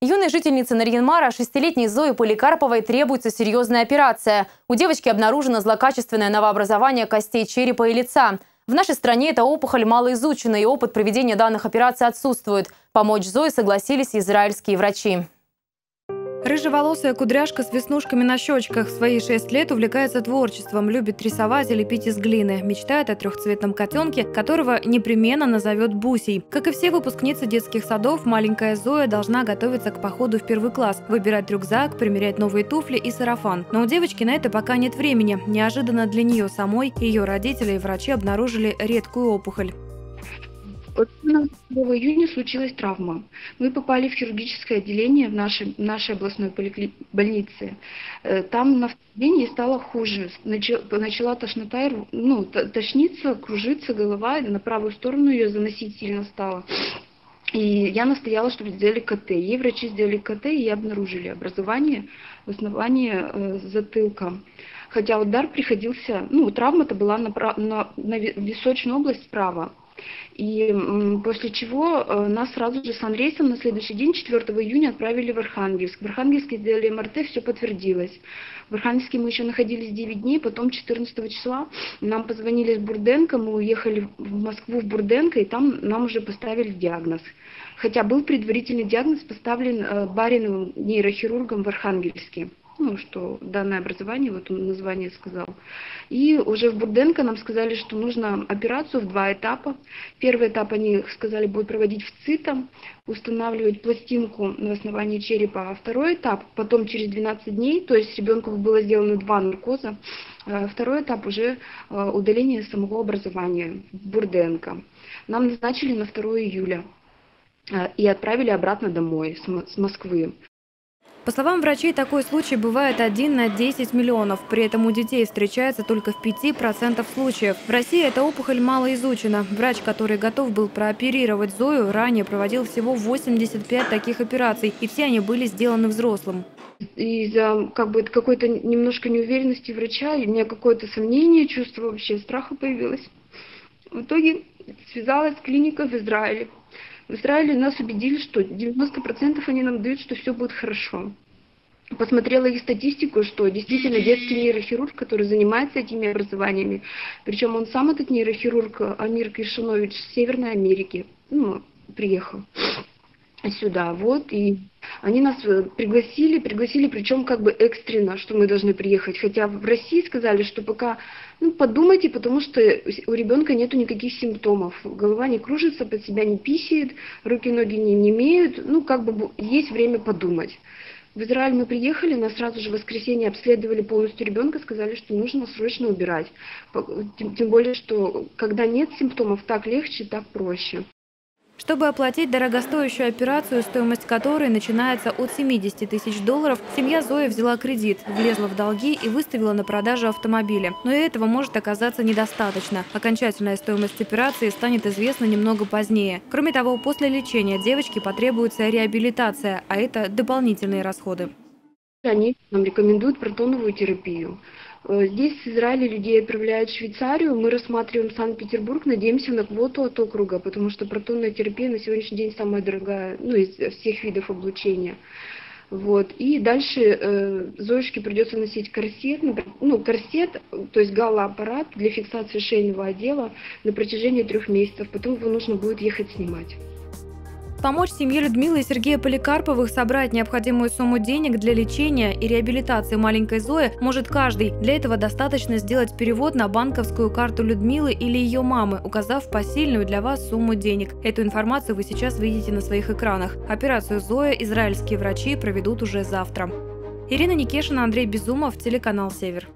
Юной жительнице Нарьянмара, шестилетней Зои Поликарповой, требуется серьезная операция. У девочки обнаружено злокачественное новообразование костей черепа и лица. В нашей стране эта опухоль малоизучена, и опыт проведения данных операций отсутствует. Помочь Зое согласились израильские врачи. Рыжеволосая кудряшка с веснушками на щечках. В свои шесть лет увлекается творчеством, любит рисовать и лепить из глины. Мечтает о трехцветном котенке, которого непременно назовет Бусей. Как и все выпускницы детских садов, маленькая Зоя должна готовиться к походу в первый класс, выбирать рюкзак, примерять новые туфли и сарафан. Но у девочки на это пока нет времени. Неожиданно для нее самой ее родители и врачи обнаружили редкую опухоль. Вот 2 июня случилась травма. Мы попали в хирургическое отделение в нашей, в нашей областной поликли... больнице. Э, там на день ей стало хуже. Начала, тошнота, ну, тошниться, кружиться голова, на правую сторону ее заносить сильно стало. И я настояла, чтобы сделали КТ. Ей врачи сделали КТ и обнаружили образование в основании э, затылка. Хотя удар приходился, ну, травма-то была на, на, на височную область справа. И после чего э, нас сразу же с Анрейсом на следующий день, 4 июня, отправили в Архангельск. В Архангельске сделали МРТ, все подтвердилось. В Архангельске мы еще находились 9 дней, потом 14 числа нам позвонили с Бурденко, мы уехали в Москву в Бурденко, и там нам уже поставили диагноз. Хотя был предварительный диагноз поставлен э, Бариновым нейрохирургом в Архангельске ну, что данное образование, вот он название сказал. И уже в Бурденко нам сказали, что нужно операцию в два этапа. Первый этап они сказали будет проводить в ЦИТа, устанавливать пластинку на основании черепа, а второй этап потом через 12 дней, то есть ребенку было сделано два наркоза, а второй этап уже а, удаление самого образования Бурденко. Нам назначили на 2 июля а, и отправили обратно домой с Москвы. По словам врачей, такой случай бывает 1 на 10 миллионов. При этом у детей встречается только в 5% случаев. В России эта опухоль мало изучена. Врач, который готов был прооперировать Зою, ранее проводил всего 85 таких операций, и все они были сделаны взрослым. Из-за как бы, какой-то немножко неуверенности врача, у меня какое-то сомнение, чувство вообще страха появилось. В итоге связалась с клиникой в Израиле. В Израиле нас убедили, что 90% они нам дают, что все будет хорошо. Посмотрела их статистику, что действительно детский нейрохирург, который занимается этими образованиями, причем он сам этот нейрохирург Амир Кришанович с Северной Америки, ну, приехал сюда, вот, и они нас э, пригласили, пригласили, причем как бы экстренно, что мы должны приехать. Хотя в России сказали, что пока, ну, подумайте, потому что у ребенка нету никаких симптомов. Голова не кружится, под себя не писает, руки, ноги не, имеют. Ну, как бы есть время подумать. В Израиль мы приехали, нас сразу же в воскресенье обследовали полностью ребенка, сказали, что нужно срочно убирать. Тем более, что когда нет симптомов, так легче, так проще. Чтобы оплатить дорогостоящую операцию, стоимость которой начинается от 70 тысяч долларов, семья Зои взяла кредит, влезла в долги и выставила на продажу автомобиля. Но и этого может оказаться недостаточно. Окончательная стоимость операции станет известна немного позднее. Кроме того, после лечения девочки потребуется реабилитация, а это дополнительные расходы. Они нам рекомендуют протоновую терапию. Э, здесь с Израиля людей отправляют в Швейцарию. Мы рассматриваем Санкт-Петербург, надеемся на квоту от округа, потому что протонная терапия на сегодняшний день самая дорогая ну, из всех видов облучения. Вот. И дальше э, Зоечке придется носить корсет, ну, корсет, то есть галлоаппарат для фиксации шейного отдела на протяжении трех месяцев. Потом его нужно будет ехать снимать. Помочь семье Людмилы и Сергея Поликарповых собрать необходимую сумму денег для лечения и реабилитации маленькой Зои может каждый. Для этого достаточно сделать перевод на банковскую карту Людмилы или ее мамы, указав посильную для вас сумму денег. Эту информацию вы сейчас видите на своих экранах. Операцию Зоя израильские врачи проведут уже завтра. Ирина Никешина, Андрей Безумов, телеканал «Север».